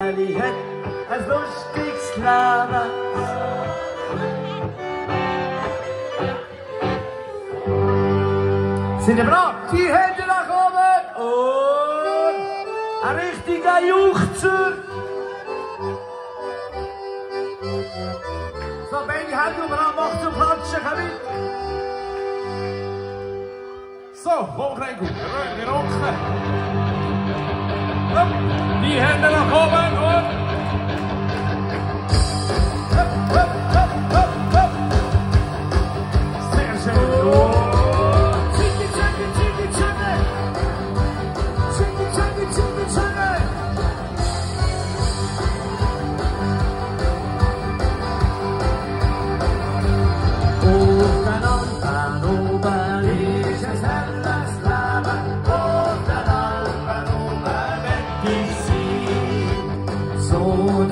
die ein lustiges Leben. Sind ihr bereit? Die Hände nach oben und ein richtiger Juchzer. So, beide Hände überall, macht zum Klatschen, komm mit. So, hochrein, gut. Wir rocken. Die Hände nach oben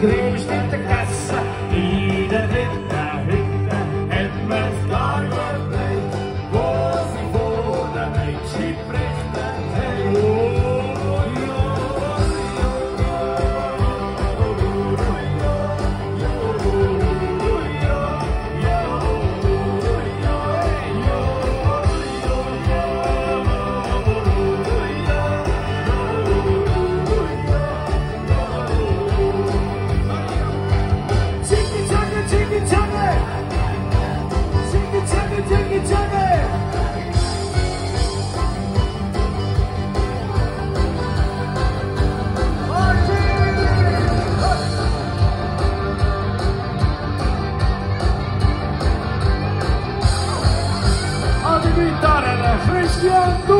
crente Christian